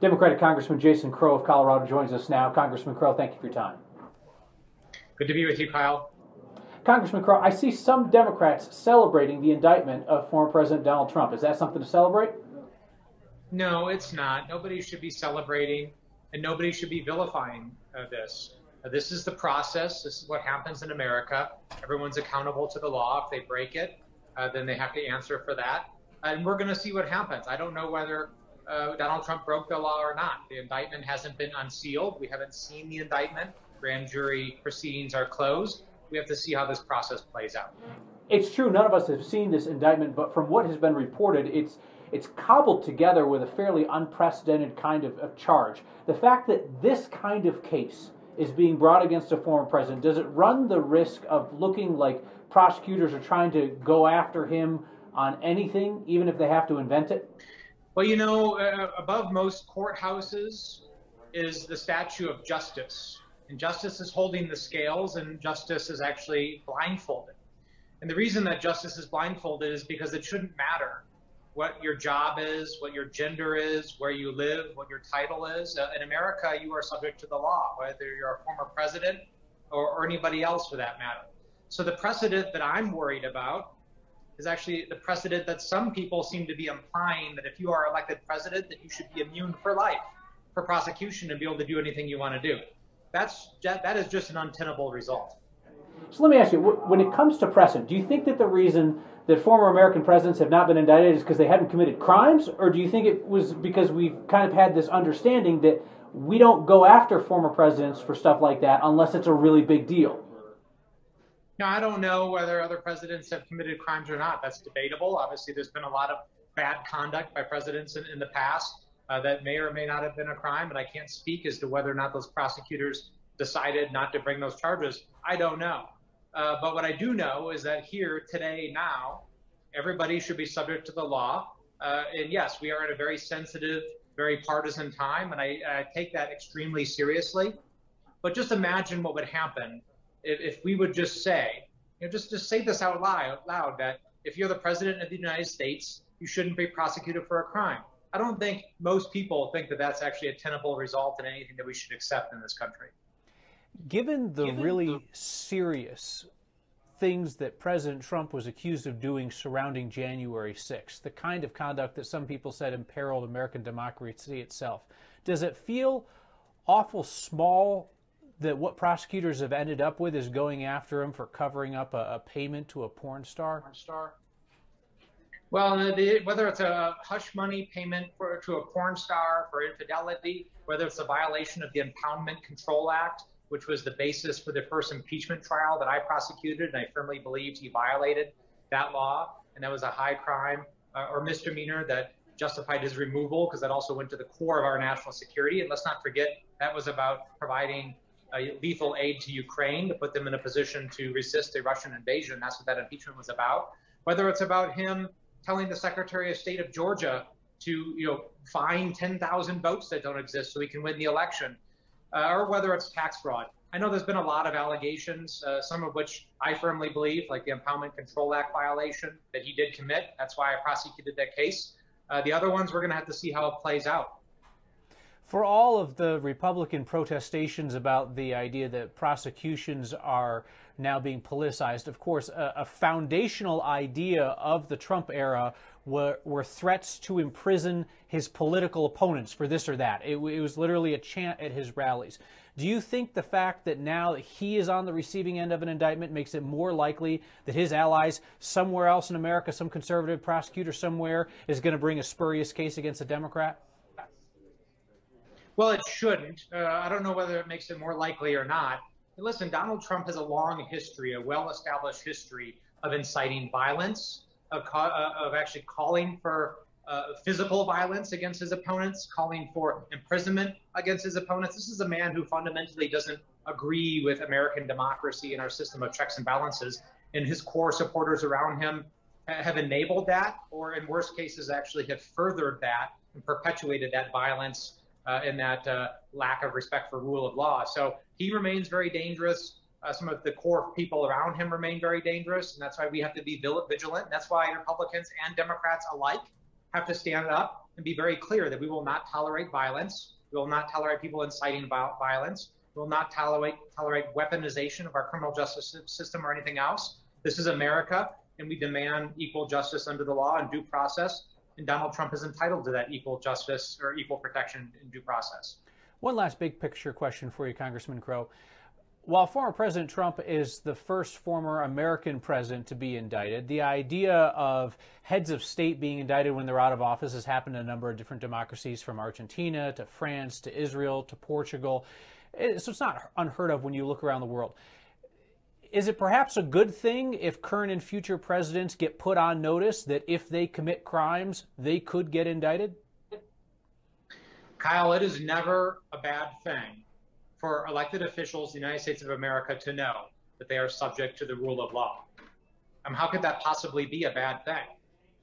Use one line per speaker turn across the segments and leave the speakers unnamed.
Democratic Congressman Jason Crow of Colorado joins us now. Congressman Crow, thank you for your time.
Good to be with you, Kyle.
Congressman Crow, I see some Democrats celebrating the indictment of former President Donald Trump. Is that something to celebrate?
No, it's not. Nobody should be celebrating and nobody should be vilifying uh, this. Uh, this is the process. This is what happens in America. Everyone's accountable to the law. If they break it, uh, then they have to answer for that. And we're going to see what happens. I don't know whether uh, Donald Trump broke the law or not. The indictment hasn't been unsealed. We haven't seen the indictment. Grand jury proceedings are closed. We have to see how this process plays out.
It's true. None of us have seen this indictment, but from what has been reported, it's it's cobbled together with a fairly unprecedented kind of, of charge. The fact that this kind of case is being brought against a former president, does it run the risk of looking like prosecutors are trying to go after him on anything, even if they have to invent it?
Well, you know, uh, above most courthouses is the statue of justice. And justice is holding the scales, and justice is actually blindfolded. And the reason that justice is blindfolded is because it shouldn't matter what your job is, what your gender is, where you live, what your title is. Uh, in America, you are subject to the law, whether you're a former president or, or anybody else for that matter. So the precedent that I'm worried about is actually the precedent that some people seem to be implying that if you are elected president, that you should be immune for life for prosecution and be able to do anything you want to do. That's that is just an untenable result.
So let me ask you, when it comes to precedent, do you think that the reason that former American presidents have not been indicted is because they hadn't committed crimes, or do you think it was because we've kind of had this understanding that we don't go after former presidents for stuff like that unless it's a really big deal?
Now, I don't know whether other presidents have committed crimes or not. That's debatable. Obviously, there's been a lot of bad conduct by presidents in, in the past uh, that may or may not have been a crime, and I can't speak as to whether or not those prosecutors decided not to bring those charges. I don't know. Uh, but what I do know is that here, today, now, everybody should be subject to the law. Uh, and yes, we are in a very sensitive, very partisan time, and I, I take that extremely seriously. But just imagine what would happen if, if we would just say, you know, just just say this out loud, loud that if you're the president of the United States, you shouldn't be prosecuted for a crime. I don't think most people think that that's actually a tenable result and anything that we should accept in this country.
Given the Given really the... serious things that President Trump was accused of doing surrounding January 6th, the kind of conduct that some people said imperiled American democracy itself, does it feel awful small that what prosecutors have ended up with is going after him for covering up a, a payment to a porn star?
Porn star. Well, the, whether it's a hush money payment for, to a porn star for infidelity, whether it's a violation of the Impoundment Control Act, which was the basis for the first impeachment trial that I prosecuted, and I firmly believed he violated that law, and that was a high crime uh, or misdemeanor that justified his removal because that also went to the core of our national security. And let's not forget that was about providing uh, lethal aid to Ukraine to put them in a position to resist a Russian invasion. That's what that impeachment was about. Whether it's about him telling the Secretary of State of Georgia to, you know, find 10,000 votes that don't exist so he can win the election uh, or whether it's tax fraud. I know there's been a lot of allegations, uh, some of which I firmly believe, like the Impoundment Control Act violation that he did commit. That's why I prosecuted that case. Uh, the other ones, we're going to have to see how it plays out.
For all of the Republican protestations about the idea that prosecutions are now being politicized, of course, a, a foundational idea of the Trump era were, were, threats to imprison his political opponents for this or that. It, it, was literally a chant at his rallies. Do you think the fact that now he is on the receiving end of an indictment makes it more likely that his allies somewhere else in America, some conservative prosecutor somewhere, is going to bring a spurious case against a Democrat?
Well, it shouldn't. Uh, I don't know whether it makes it more likely or not. But listen, Donald Trump has a long history, a well established history of inciting violence of, uh, of actually calling for uh, physical violence against his opponents, calling for imprisonment against his opponents. This is a man who fundamentally doesn't agree with American democracy and our system of checks and balances. And his core supporters around him have enabled that, or in worst cases, actually have furthered that and perpetuated that violence uh, and that uh, lack of respect for rule of law. So he remains very dangerous. Uh, some of the core people around him remain very dangerous, and that's why we have to be vigilant. That's why Republicans and Democrats alike have to stand up and be very clear that we will not tolerate violence. We will not tolerate people inciting violence. We will not tolerate tolerate weaponization of our criminal justice system or anything else. This is America, and we demand equal justice under the law and due process. And Donald Trump is entitled to that equal justice or equal protection and due process.
One last big picture question for you, Congressman Crow. While former President Trump is the first former American president to be indicted, the idea of heads of state being indicted when they're out of office has happened in a number of different democracies, from Argentina to France to Israel to Portugal. So it's not unheard of when you look around the world. Is it perhaps a good thing if current and future presidents get put on notice that if they commit crimes, they could get indicted?
Kyle, it is never a bad thing for elected officials in the United States of America to know that they are subject to the rule of law. Um, how could that possibly be a bad thing?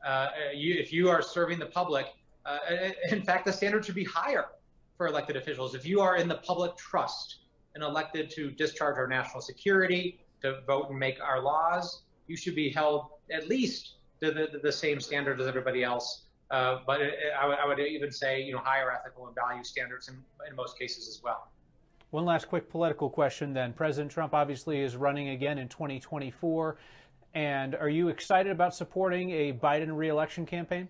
Uh, you, if you are serving the public, uh, in fact, the standard should be higher for elected officials. If you are in the public trust and elected to discharge our national security, to vote and make our laws, you should be held at least to the, the same standard as everybody else. Uh, but it, I, would, I would even say, you know, higher ethical and value standards in, in most cases as well.
One last quick political question then. President Trump obviously is running again in 2024. And are you excited about supporting a Biden reelection campaign?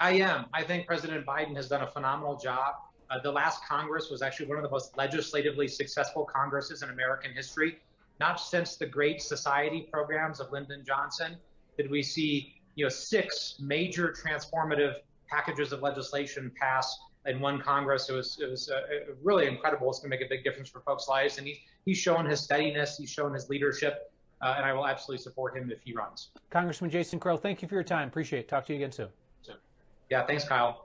I am. I think President Biden has done a phenomenal job. Uh, the last Congress was actually one of the most legislatively successful Congresses in American history. Not since the Great Society programs of Lyndon Johnson did we see, you know, six major transformative packages of legislation pass in one Congress. It was it was uh, really incredible. It's going to make a big difference for folks' lives, and he's he's shown his steadiness. He's shown his leadership, uh, and I will absolutely support him if he runs.
Congressman Jason Crow, thank you for your time. Appreciate it. Talk to you again soon.
Yeah, thanks, Kyle.